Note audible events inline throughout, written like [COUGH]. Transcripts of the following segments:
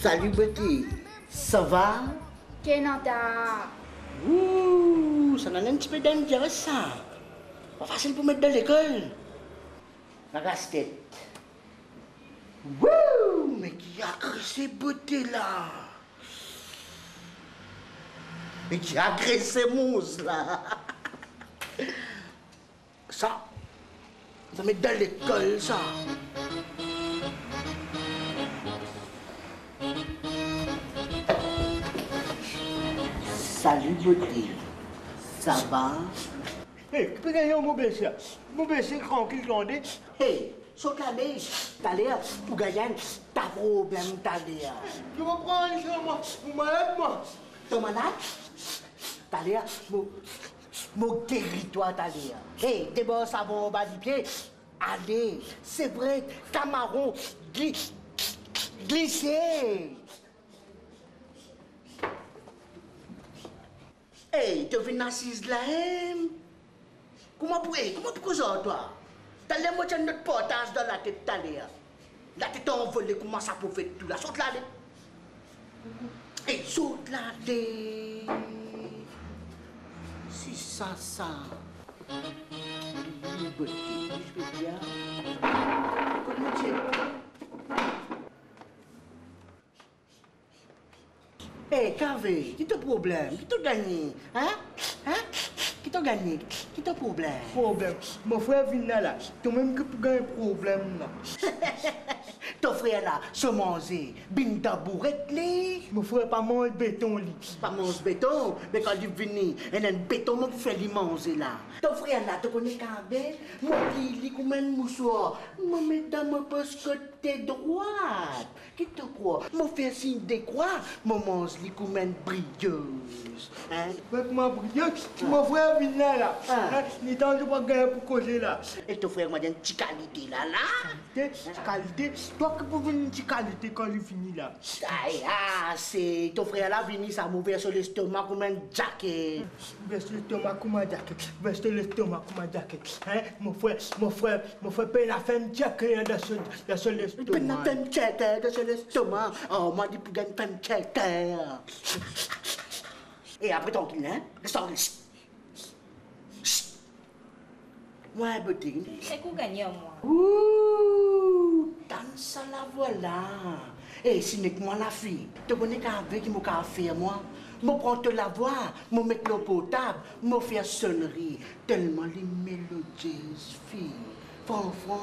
Salut, petit. Ça va? Kenata. Ouh, ça a un petit peu d'intéressant. Pas facile pour mettre dans l'école. La casse-tête. Wouh, mais qui a créé ces beautés-là Mais qui a ces mousses là Ça, ça met dans l'école, ça. Salut, beauté. Ça va? Hey, tu peux gagner un mauvais chien. Mauvais chien tranquille, grandé. Hey, saute la neige. T'as l'air, pour gagner, t'as problème, t'as l'air. Je vais prendre moi. Malade, moi. T'es malade? T'as l'air, mon, mon territoire, t'as l'air. Hey, d'abord, ça va bas du pied. Allez, c'est vrai, Camaron, gli- glissez. Hey, tu viens assise là, hein? Comment pour, hey, comment pour causer, toi? T'as moi, tu as notre portage dans la tête, t'as l'air. La tête envolée, comment ça peut faire tout là? Saute là, allez. Et saute là, allez. Ça, ça. Oui, beauté, je vais bien. Comment tu Hé, Carvé, qui t'a problème? Qui t'a gagné? Hein? Hein? Qui t'a gagné? Qui t'a problème? Problème. Mon frère vient là. Toi-même que tu gagnes problème là. [LAUGHS] Ton frère là, se manger, bin tabourette li. Mon frère pas manger béton li. Pas mange béton, mais quand il vient, il y a un béton pour faire lui manger là. Ton frère là, tu connais Carvé? Moi, qui li comme un moussoir. Moi, mesdames, parce que t'es droite. Qui te croit? Moi, faire signe de croix, moi, mange li comme une brilleuse. Hein? Avec ma brillante, mon frère vient là. là. Ah. Hein, Il est pas gagner pour causer là. Et ton frère m'a dit une petite qualité là, là. Qualité, qualité. Toi qui peux venir une petite qualité quand il finit là. Aïe, ah, c'est ton frère là venu, ça m'a ouvert sur l'estomac comme un jacket. Baisse l'estomac comme un jacket. Baisse l'estomac comme un jacket. Hein? Mon frère, mon frère, mon frère peine à faire un jacket dans ce, dans ce Il peut l'estomac. pas faire un jacket dans son estomac. Oh, moi, dit pour gagner faire un jacket. Et après, tranquille, hein? Reste en reste. Ouais, beauté. C'est qu'on gagne moi? Danse la voilà. Eh, si n'est que moi la fille, tu connais qu'avec qui m'a fait moi. Je prends te la voix, je mets le potable, je fais sonnerie. Tellement les mélodieuses filles. Franchement.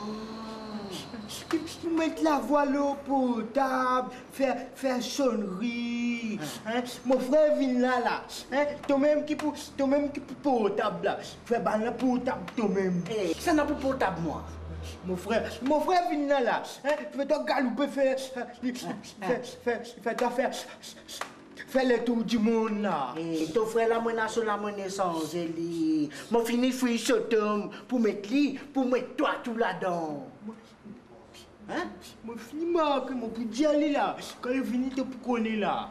Tu mets la voile au potable, faire, faire sonnerie. Hein? Mon frère vient là, là. Hein? Toi-même qui pour, toi-même qui pour potable là. Fais ban la potable toi-même. Eh, ça n'a pas potable, moi. Mon frère, mon frère vient là, là. Hein? Fais toi galouper, fais, fais, fais, fais, toi faire, fais le tour du monde là. Eh, ton frère la mena sur la monnaie sans lui. Mon fini fouille sur tom pour mettre lui, pour mettre toi tout là-dedans. Hein? Mon fini marque, mon d'y aller là. Quand il finit, tu peux connaître là.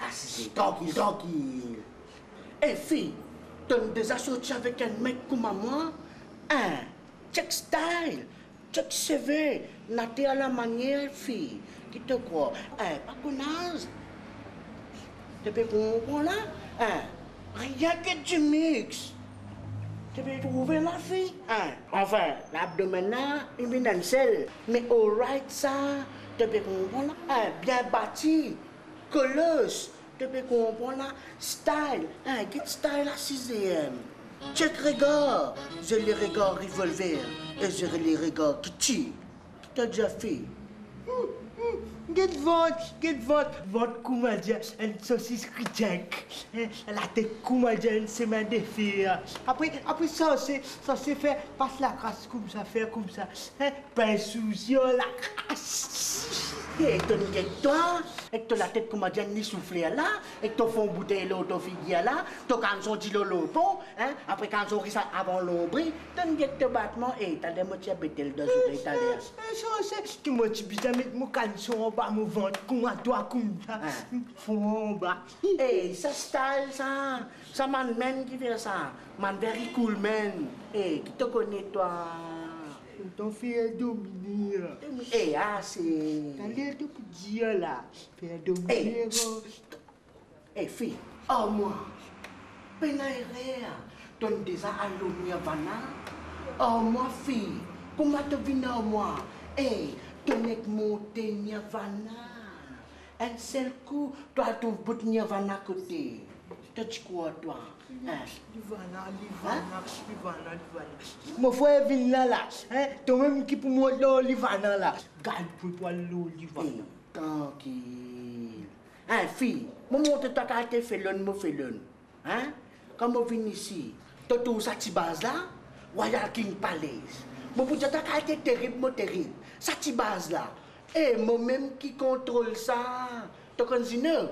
Ah, c'est tranquille, tranquille. Eh, fille, tu as déjà sorti avec un mec comme moi? Hein? Check style, check CV, naté à la manière, fille. Qui te croit? Hein, pas connasse. Tu peux comprendre là? Hein? Rien que du mix. Tu peux trouver la fille? Hein? Enfin, l'abdomen d'un seul. Mais all right, ça, tu peux comprendre là? Hein? Bien bâti, colosse. Tu peux comprendre là? Style, hein? Get style à sixième. Check regard. J'ai les regards revolver et j'ai les regards qui. T'as déjà fait? Get votre, get votre, votre comédien, une saucisse critique. Hein, La tête comédien, une semaine de filles. Après, après ça, c'est, ça passe la crasse comme ça, faire comme ça. Hein, la crasse. Et ton toi, et ton la tête comme ni soufflé là, et ton fond bouteille là, ton figuier là, ton canson dit le pont, hein, après canson qui ça avant l'ombre, ton guette ton battement, et t'as des bêter le sur t'as l'air. Ça, c'est que moi, tu mon canson en bas, mon ventre, comme à toi, comme ça. Fond en bas. Eh, ça style ça, ça man qui fait ça, man very cool man. Eh, qui te connaît toi? Ton fait dominer. Eh, ah c'est. T'as l'air de dire là. Faire dominer. Eh, fille, oh moi, penaire, ton déjà à l'omnia vana. Oh moi, fille, comment te vina moi? Eh, ton est monté Nirvana. Un seul coup, toi, tu bout Nirvana côté. Tu dis quoi, toi? Hein? Livana, Livana, Livana, pour moi, là, Livana, là. Garde pour toi, là, Livana. Eh, tranquille. Hein, fille, moi, montre toi fais l'un, moi, fais l'un. Hein? Quand je viens ici, tu as tout ça, tu base là, Royal King Palace. Pour dire que tu terrible, moi, terrible. Ça, tu base là. Et moi-même qui contrôle ça. Non?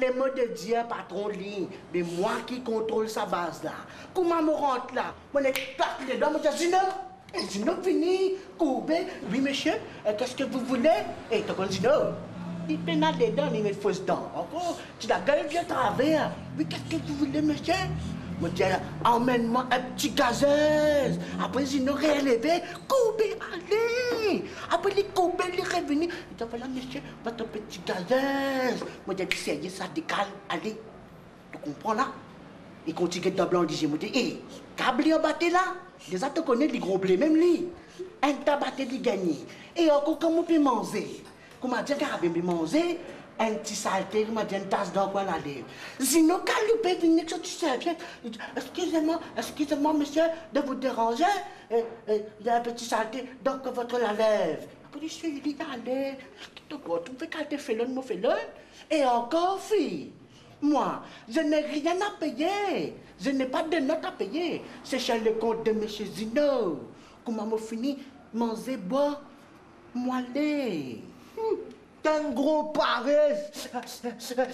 Les mots de Dieu, patron ligne, mais moi qui contrôle sa base là. Comment me rentre là? Moi, je claque les doigts, je dis non. Zino fini, courbé. Oui, monsieur, euh, qu'est-ce que vous voulez? Et tu Zino Il pénale les dents, il met fausses dents. Encore, tu la gueule vieux travers. Oui, qu'est-ce que vous voulez, monsieur? Je dis, emmène-moi un petit gazeuse. Après, Zino réélevé, courbé, allez. Après, les courbés, les revenus. Il dit, voilà, monsieur, votre petit gazeuse. Moi, je dis, sérieux, ça décale, allez. Tu comprends là? Il continue de blanc, dit, je me dis, hé, câble en batté là? Déjà, tu connais les gros blés, même lui. Un tabaté de gagné. Et encore, comment on peut manger? Comment dire qu'il peut manger? Un petit saleté, comment dire une tasse d'eau quoi la quand le peut venir sur tu sais excusez-moi, excusez-moi, monsieur, de vous déranger, euh, euh, il y a un petit saleté donc votre la lèvre. Après, je suis dit, allez, tu tu fais l'un, moi fais l'un. Et encore, fille. Moi, je n'ai rien à payer. Je n'ai pas de notes à payer. C'est chez le compte de M. Zino. Comment me fini manger, boire, moaler. T'es un gros paresse.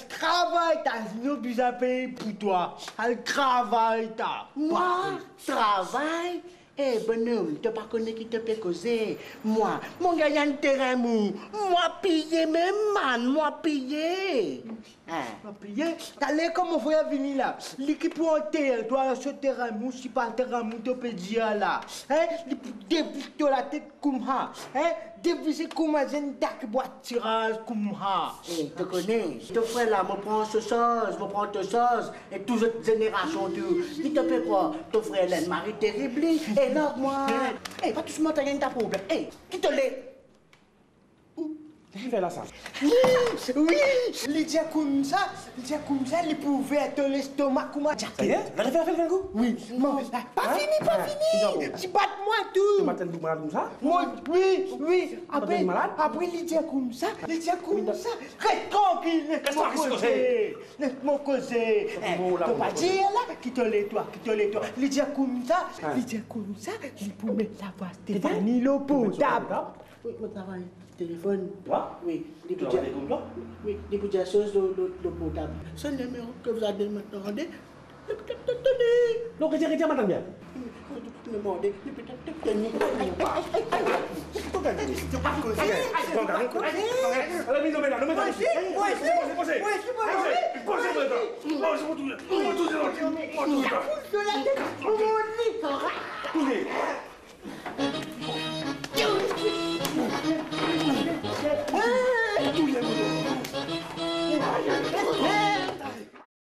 Travaille, t'as Zino besoin payer pour toi. Elle travaille, t'as. Moi, travail. Eh, bonhomme, tu pas connais qui te peut causer? Moi, mon gars, y a un terrain mou. Moi, payé, même man, moi, payé. Hein? T'as l'air comme mon frère venu là. L'équipe entière doit sur terrain mou, si pas un terrain mou, peux dire là. Hein? Depuis la tête comme ça. Hein? C'est comme un jeune tac boîte tirage comme ça. Eh, tu connais, ton frère là, me prend ce chose, me prend ce chose, et toute cette génération, tu. Il te fait quoi Ton frère, là, un mari terrible, et là, moi. Eh, pas tout ce monde, t'as de ta problème. Eh, qui te l'est? Qui fait là ça? Oui, oui, dit comme ça, ça, il pouvait être l'estomac comme ça. Ça y est? Faire faire un coup Oui, non, pas Hein? fini, pas Hein? fini. Tu Tu battes moi Tu tout. m'attends du malade comme ça? Moi, oui, oui. Après, après, dit comme ça, ça. Reste tranquille, laisse-moi Qu'est-ce que causer. Laisse-moi causer. Eh, Tu pas dire là, qui te l'est toi, qui te l'est toi. Il dit comme ça, Hein. dit comme ça, il la voix Stéphanie le potable. Oui, mon travail, téléphone. Oui, Tu Oui, choses de, potable. Ce numéro que vous avez maintenant. Donc, regarde, madame bien.